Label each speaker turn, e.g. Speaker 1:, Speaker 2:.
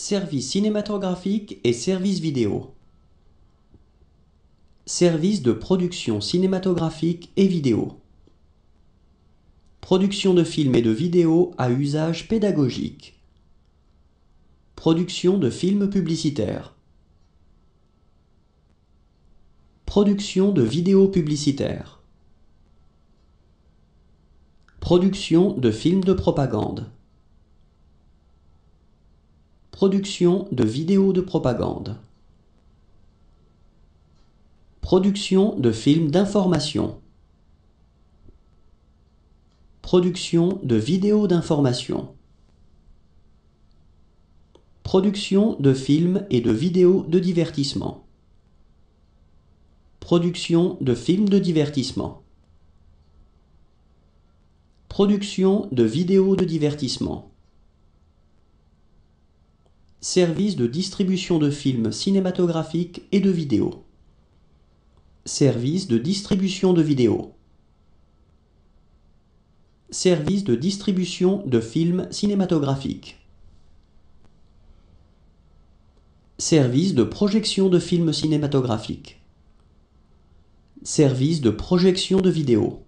Speaker 1: Service cinématographique et service vidéo. Service de production cinématographique et vidéo. Production de films et de vidéos à usage pédagogique. Production de films publicitaires. Production de vidéos publicitaires. Production de films de propagande. Production de vidéos de propagande. Production de films d'information. Production de vidéos d'information. Production de films et de vidéos de divertissement. Production de films de divertissement. Production de vidéos de divertissement. Service de distribution de films cinématographiques et de vidéos. Service de distribution de vidéos. Service de distribution de films cinématographiques. Service de projection de films cinématographiques. Service de projection de vidéos.